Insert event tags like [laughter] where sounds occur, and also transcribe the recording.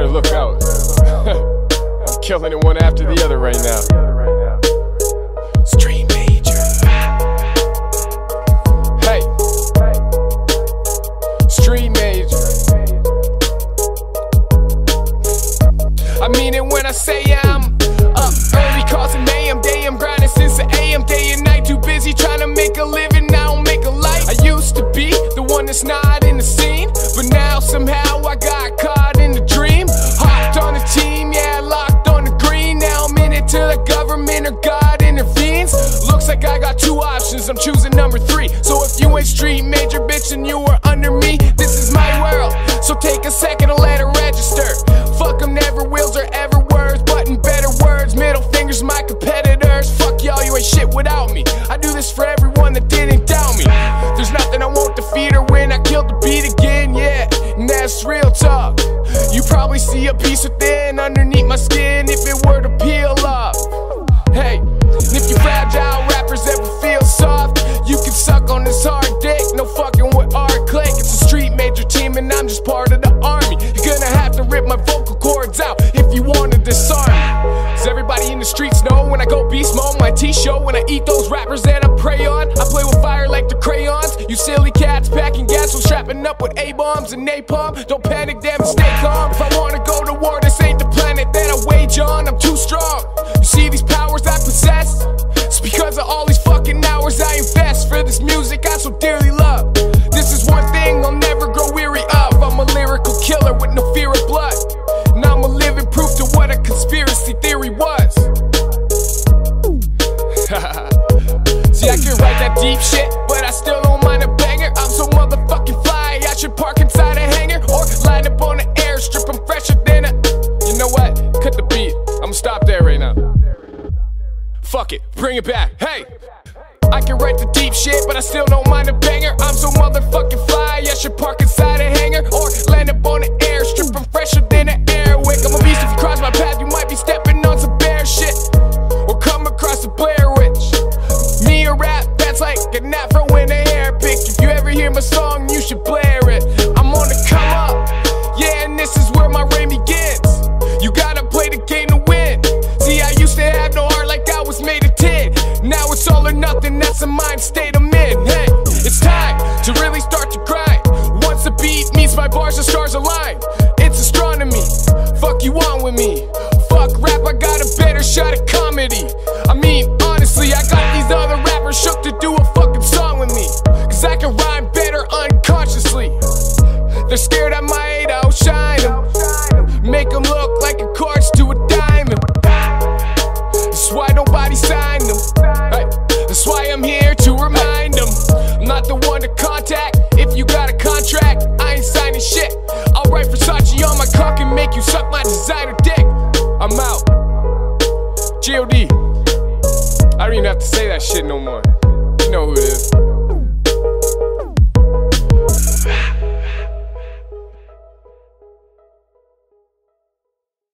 better look out. [laughs] I'm killing it one after the other right now. Street Major. Hey. Street Major. I mean it when I say I'm Looks like I got two options, I'm choosing number three. So if you ain't street major, bitch, and you are under me, this is my world. So take a second to let it register. Fuck them, never wills or ever words, but in better words, middle fingers, my competitors. Fuck y'all, you ain't shit without me. I do this for everyone that didn't doubt me. There's nothing I won't defeat or win. I killed the beat again, yeah, and that's real talk. You probably see a piece of thin underneath my skin if it were to disarm. Does everybody in the streets know when I go beast mode? My T show when I eat those rappers that I prey on. I play with fire like the crayons. You silly cats packing gas while strapping up with A bombs and napalm. Don't panic, damn, stay calm. If I wanna go to war, this ain't the planet that I wage on. I'm too strong. You see these powers I possess? It's because of all these fucking hours I invest for this music I so dearly love. Deep shit, but I still don't mind a banger. I'm so motherfucking fly, I should park inside a hangar or line up on the airstrip. I'm fresher than a. You know what? Cut the beat. I'ma stop there right now. Fuck it, bring it back. Hey! I can write the deep shit, but I still don't mind a banger. I'm so motherfucking fly, I should park inside my song, you should blare it. I'm on the come up, yeah, and this is where my reign begins. You gotta play the game to win. See, I used to have no heart like I was made of tin. Now it's all or nothing, that's the mind state I'm in. Hey, it's time to really start to grind. Once the beat meets my bars, the stars align. Scared I might outshine them Make them look like a quartz to a diamond That's why nobody signed them That's why I'm here to remind them. I'm not the one to contact. If you got a contract, I ain't signing shit. I'll write Versace on my cock and make you suck my designer dick. I'm out. G.O.D. I don't even have to say that shit no more. You know who it is.